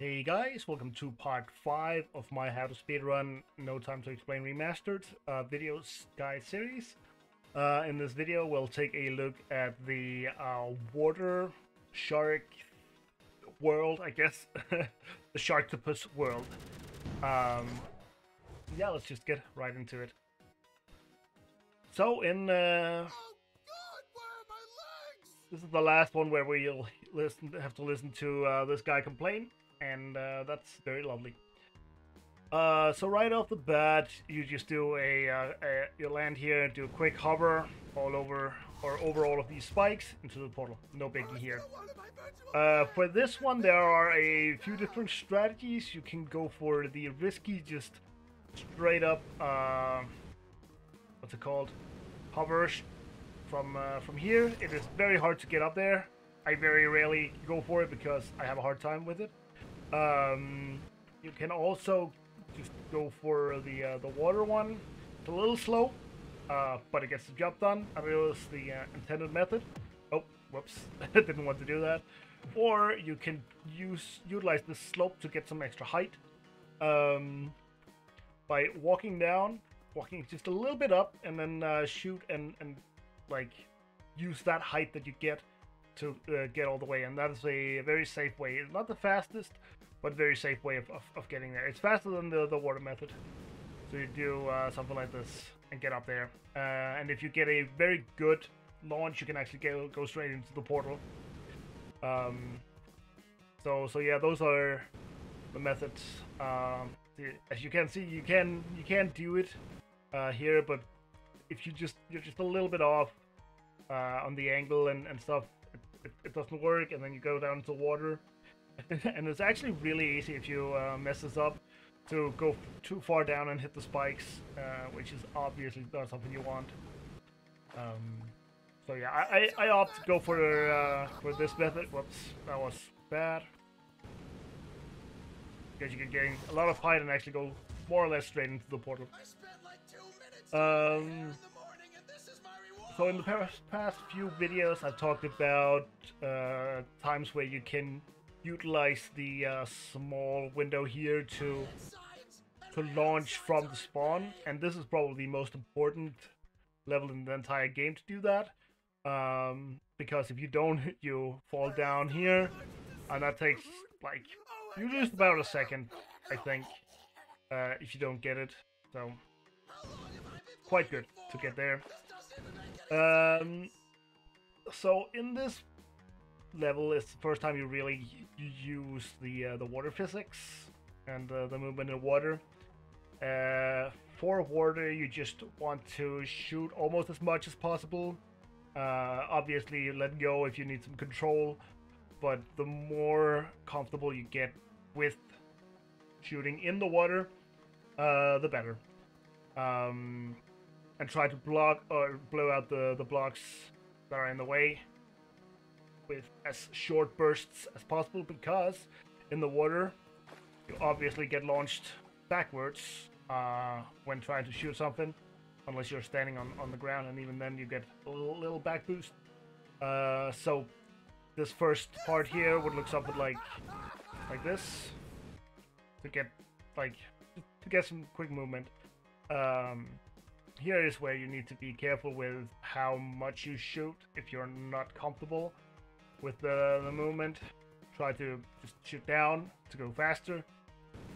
Hey guys, welcome to part 5 of my How to Speedrun No Time to Explain Remastered uh, videos guide series. Uh, in this video, we'll take a look at the uh, water shark world, I guess. the Sharktopus world. Um, yeah, let's just get right into it. So, in... Uh, this is the last one where we'll listen, have to listen to uh, this guy complain and uh, that's very lovely. Uh, so right off the bat, you just do a, uh, a, you land here, do a quick hover all over or over all of these spikes into the portal. No biggie here. Uh, for this one, there are a few different strategies. You can go for the risky, just straight up, uh, what's it called, hover from uh, from here. It is very hard to get up there. I very rarely go for it because I have a hard time with it. Um, you can also just go for the uh, the water one. It's a little slow, uh, but it gets the job done. I mean, it was the uh, intended method. Oh, whoops, didn't want to do that. Or you can use utilize the slope to get some extra height um, by walking down, walking just a little bit up, and then uh, shoot and and like use that height that you get to uh, get all the way. And that is a very safe way. It's not the fastest, but very safe way of, of, of, getting there. It's faster than the, the water method. So you do uh, something like this and get up there. Uh, and if you get a very good launch, you can actually go, go straight into the portal. Um, so so yeah, those are the methods. Um, as you can see, you can you can do it uh, here, but if you just you're just a little bit off uh, on the angle and, and stuff, it, it, it doesn't work. And then you go down into water and it's actually really easy if you uh, mess this up to go too far down and hit the spikes, uh, which is obviously not something you want. Um, so yeah, I, I, I opt to go for uh, for this method. Whoops, that was bad. Because you can gain a lot of height and actually go more or less straight into the portal. Um, so in the past, past few videos, I've talked about uh, times where you can utilize the uh, small window here to to launch from the spawn, and this is probably the most important level in the entire game to do that. Um, because if you don't, you fall down here, and that takes like you just about a second, I think, uh, if you don't get it. So quite good to get there. Um, so in this level is the first time you really use the uh, the water physics and uh, the movement in water. Uh, for water, you just want to shoot almost as much as possible. Uh, obviously, let go if you need some control, but the more comfortable you get with shooting in the water, uh, the better. Um, and try to block or blow out the, the blocks that are in the way with as short bursts as possible because in the water you obviously get launched backwards uh, when trying to shoot something unless you're standing on, on the ground and even then you get a little, back boost. Uh, so this first part here would look something like like this to get like to get some quick movement. Um, here is where you need to be careful with how much you shoot if you're not comfortable with the, the movement. Try to just shoot down to go faster.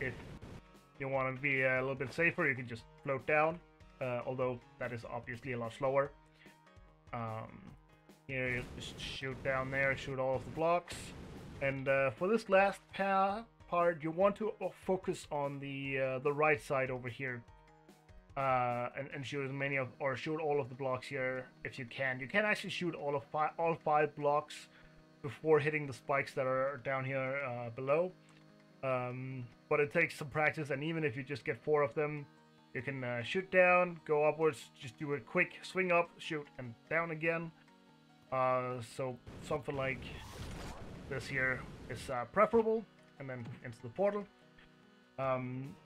If you want to be a little bit safer, you can just float down, uh, although that is obviously a lot slower. Um, here, you just shoot down there, shoot all of the blocks. And uh, for this last pa part, you want to focus on the uh, the right side over here. Uh, and, and, shoot as many of, or shoot all of the blocks here if you can. You can actually shoot all of all five blocks before hitting the spikes that are down here uh, below. Um, but it takes some practice, and even if you just get four of them, you can uh, shoot down, go upwards, just do a quick swing up, shoot, and down again. Uh, so something like this here is uh, preferable, and then into the portal. Um,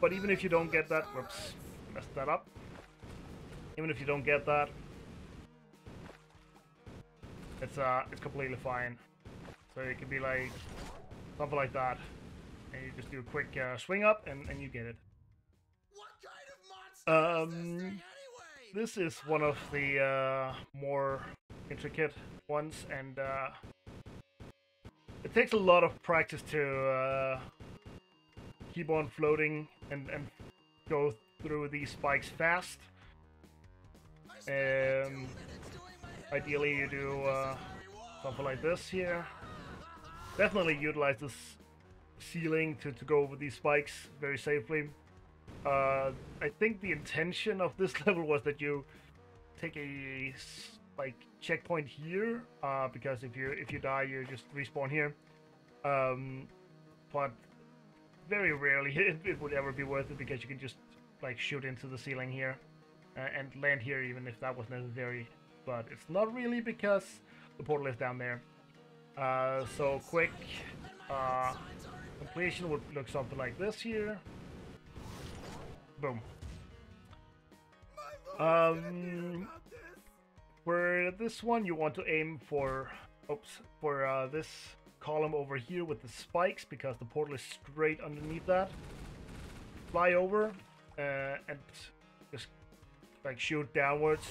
but even if you don't get that, whoops, messed that up. Even if you don't get that, it's uh, it's completely fine. So it could be like something like that. and you just do a quick uh, swing up, and, and you get it. What kind of monster is this Um, anyway? This is one of the uh, more intricate ones, and uh, it takes a lot of practice to uh, keep on floating and, and go through these spikes fast. Um, ideally, you do uh, something like this here. Definitely utilize this ceiling to, to go over these spikes very safely. Uh, I think the intention of this level was that you take a like checkpoint here, uh, because if you if you die, you just respawn here. Um, but very rarely it, it would ever be worth it because you can just like shoot into the ceiling here uh, and land here even if that was necessary. But it's not really because the portal is down there. Uh, so quick uh, completion would look something like this here. Boom. Um, for this one, you want to aim for, oops, for uh, this column over here with the spikes because the portal is straight underneath that. Fly over uh, and just like shoot downwards.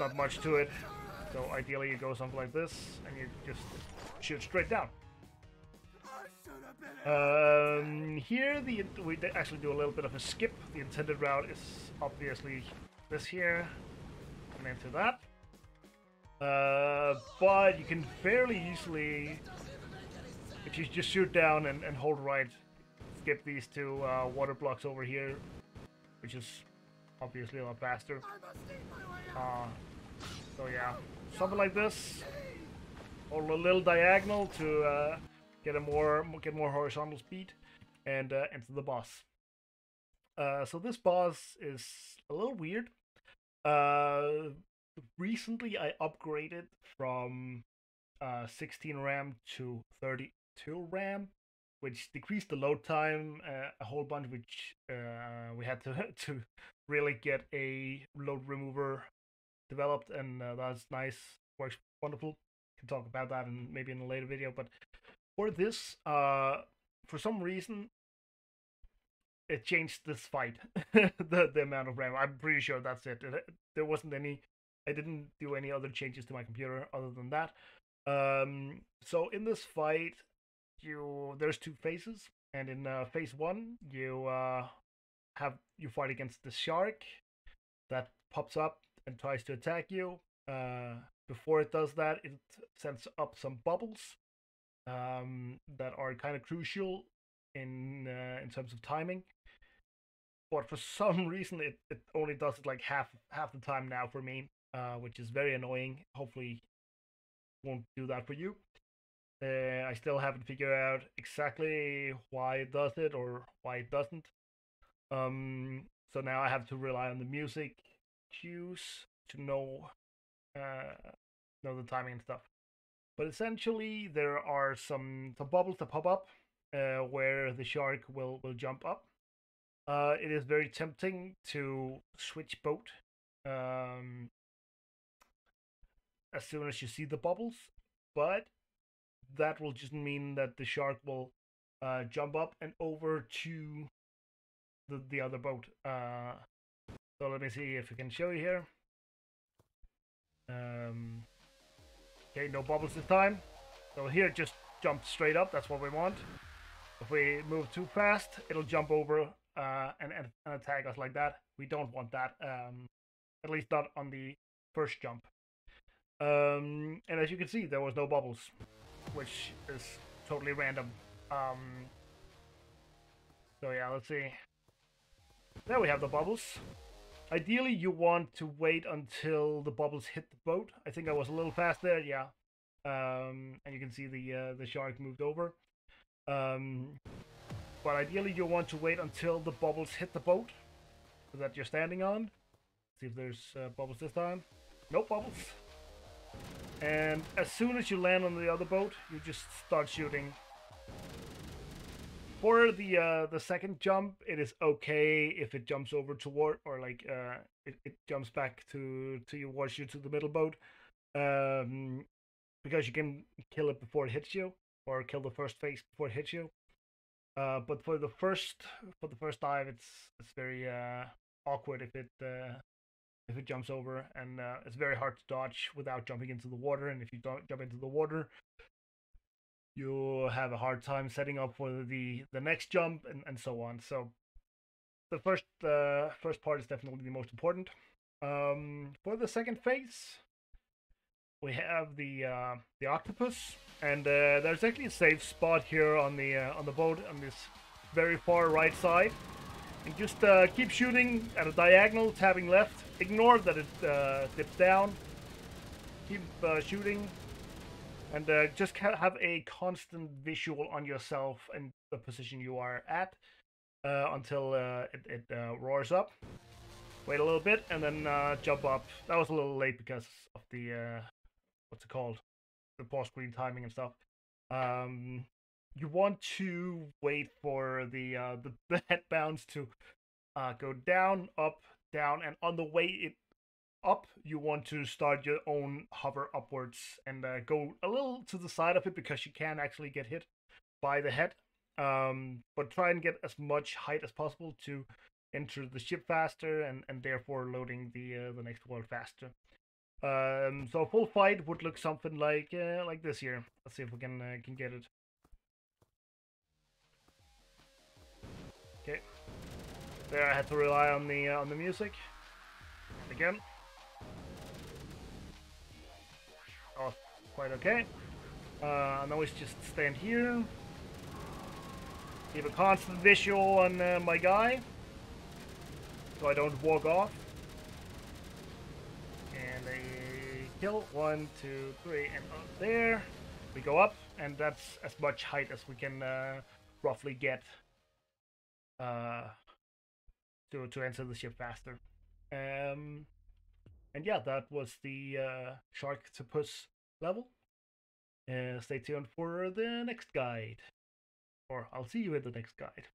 Not much to it. So ideally you go something like this and you just shoot straight down. Um, here the we actually do a little bit of a skip. The intended route is obviously this here and into that. Uh, but you can fairly easily, if you just shoot down and, and hold right, skip these two uh, water blocks over here, which is obviously a lot faster. Uh, so yeah, something like this, or a little diagonal to uh, get a more get more horizontal speed, and uh, enter the boss. Uh, so this boss is a little weird. Uh, recently I upgraded from uh, 16 RAM to 32 RAM, which decreased the load time uh, a whole bunch. Which uh, we had to to really get a load remover developed, and uh, that's nice. Works wonderful. Can talk about that and maybe in a later video. But for this, uh, for some reason, it changed this fight. the the amount of RAM. I'm pretty sure that's it. There wasn't any. I didn't do any other changes to my computer other than that. Um, so in this fight, you there's two phases, and in uh, phase one, you uh, have you fight against the shark that pops up and tries to attack you. Uh, before it does that, it sends up some bubbles um, that are kind of crucial in uh, in terms of timing. But for some reason, it, it only does it like half half the time now for me, uh, which is very annoying. Hopefully, won't do that for you. Uh, I still haven't figured out exactly why it does it or why it doesn't. Um, so now I have to rely on the music cues to know uh, know the timing and stuff. But essentially, there are some some bubbles that pop up uh, where the shark will will jump up. Uh, it is very tempting to switch boat um, as soon as you see the bubbles, but that will just mean that the shark will uh, jump up and over to the the other boat. Uh, so let me see if we can show you here. Um, okay, no bubbles this time. So here, it just jump straight up. That's what we want. If we move too fast, it'll jump over uh, and, and and attack us like that. We don't want that. Um, at least not on the first jump. Um, and as you can see, there was no bubbles, which is totally random. Um, so yeah, let's see. There we have the bubbles. Ideally, you want to wait until the bubbles hit the boat. I think I was a little fast there, yeah. Um, and you can see the uh, the shark moved over. Um, but ideally, you want to wait until the bubbles hit the boat that you're standing on. See if there's uh, bubbles this time. No bubbles. And as soon as you land on the other boat, you just start shooting. For the uh, the second jump, it is okay if it jumps over toward or like uh, it, it jumps back to to you towards you to the middle boat, um, because you can kill it before it hits you, or kill the first face before it hits you. Uh, but for the first for the first dive, it's it's very uh, awkward if it uh, if it jumps over, and uh, it's very hard to dodge without jumping into the water. And if you don't jump into the water, you have a hard time setting up for the the next jump and, and so on. So the first uh, first part is definitely the most important. Um, for the second phase, we have the uh, the octopus, and uh, there's actually a safe spot here on the uh, on the boat on this very far right side. And just uh, keep shooting at a diagonal, tapping left. Ignore that it uh, dips down. Keep shooting, and uh, just ha- have a constant visual on yourself and the position you are at uh, until uh, it, it uh, roars up. Wait a little bit and then uh, jump up. That was a little late because of the uh, what's it called, the pause screen timing and stuff. Um, you want to wait for the the, the head bounce to go down, up, down, and on the way it up, you want to start your own hover upwards and uh, go a little to the side of it because you can actually get hit by the head. Um, but try and get as much height as possible to enter the ship faster and, and therefore loading the uh, the next world faster. Um, so a full fight would look something like uh, like this here. Let's see if we can uh, can get it. Okay, there I had to rely on the uh, on the music again. Quite okay. Uh, now always just stand here. Keep a constant visual on uh, my guy, so I don't walk off. And a kill. One, two, three, and up there. We go up, and that's as much height as we can uh, roughly get uh, to to enter the ship faster. Um, and yeah, that was the uh, Sharktopus level. Uh, stay tuned for the next guide. Or I'll see you in the next guide.